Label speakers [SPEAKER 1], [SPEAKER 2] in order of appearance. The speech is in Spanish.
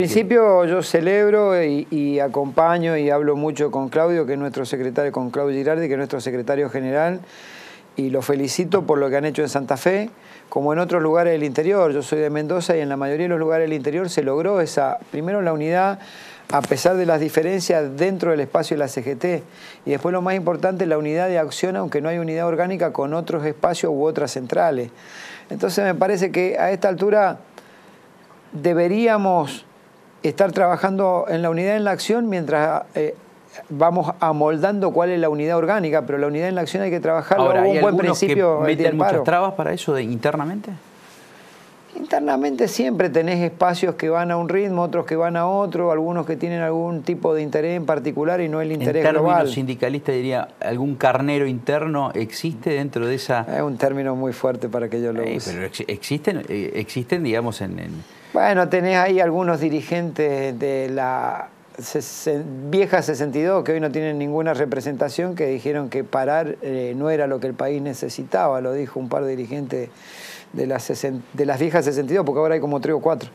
[SPEAKER 1] En principio yo celebro y, acompaño y hablo mucho con Claudio, que es nuestro secretario, con Claudio Girardi, que es nuestro secretario general, y lo felicito por lo que han hecho en Santa Fe, como en otros lugares del interior. Yo soy de Mendoza y en la mayoría de los lugares del interior se logró esa, primero la unidad, a pesar de las diferencias dentro del espacio de la CGT, y después lo más importante, la unidad de acción, aunque no hay unidad orgánica con otros espacios u otras centrales. Entonces me parece que a esta altura deberíamos estar trabajando en la unidad en la acción mientras eh, vamos amoldando cuál es la unidad orgánica, pero la unidad en la acción hay que trabajar
[SPEAKER 2] un buen principio. Que ¿Meten muchas trabas para eso de internamente?
[SPEAKER 1] Internamente siempre tenés espacios que van a un ritmo, otros que van a otro, algunos que tienen algún tipo de interés en particular y no el interés
[SPEAKER 2] en
[SPEAKER 1] global.
[SPEAKER 2] sindicalista diría, ¿algún carnero interno existe dentro de esa...?
[SPEAKER 1] Es un término muy fuerte para que yo lo use.
[SPEAKER 2] Pero existen, eh, existen digamos, en
[SPEAKER 1] bueno, tenés ahí algunos dirigentes de la vieja 62 que hoy no tienen ninguna representación que dijeron que parar eh, no era lo que el país necesitaba, lo dijo un par de dirigentes de las, de las viejas 62, porque ahora hay como tres o cuatro.